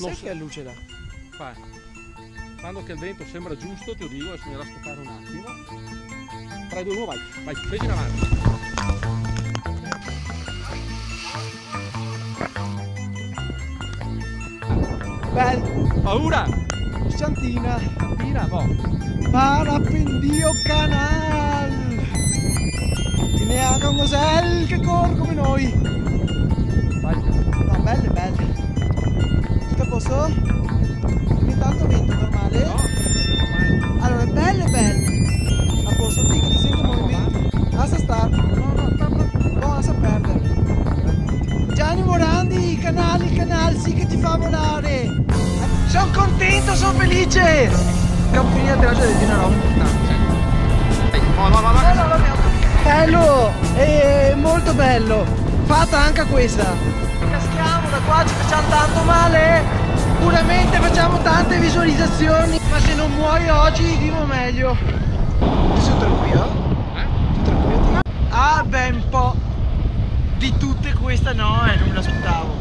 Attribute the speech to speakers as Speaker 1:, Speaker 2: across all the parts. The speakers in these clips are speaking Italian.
Speaker 1: Sai
Speaker 2: so.
Speaker 1: che è lucida?
Speaker 2: Fa. Quando che il vento sembra giusto, ti dico, adesso mi a scoppare un attimo. 3, 2, 1, vai, vai, vedi in avanti.
Speaker 1: Bel,
Speaker 2: Paura!
Speaker 1: Santina,
Speaker 2: Mira, boh.
Speaker 1: Parapendio Canal. E neanche un che corre come noi. Tutto a posto? Ogni tanto vento normale?
Speaker 2: No, vai.
Speaker 1: Allora, belle, belle. A posto, ti che ti sento movimento. Basta star.
Speaker 2: No, no, sta proprio.
Speaker 1: Buona a perdere. Gianni Morandi, il canale, il canale, sì che ti fa volare. Sono contento, sono felice. Campina te la già di
Speaker 2: vai, vai.
Speaker 1: Bello, è molto bello. Fatta anche questa. Caschiamo da qua, ci facciamo tanto male. Puramente facciamo tante visualizzazioni. Ma se non muoio oggi vivo meglio. Ti sei tranquillo?
Speaker 2: Eh?
Speaker 1: Tranquillo? Ah, beh, un po' di tutte questa no, eh, non me l'aspettavo.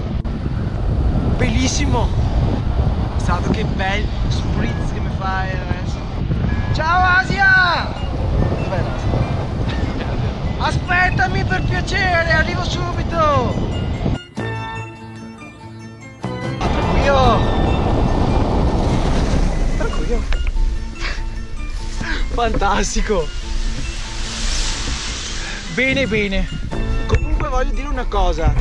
Speaker 1: Bellissimo. È stato che bel spritz che mi fai adesso. Ciao Asia! Aspettami per piacere, Tranquillo! Fantastico! Bene, bene! Comunque voglio dire una cosa,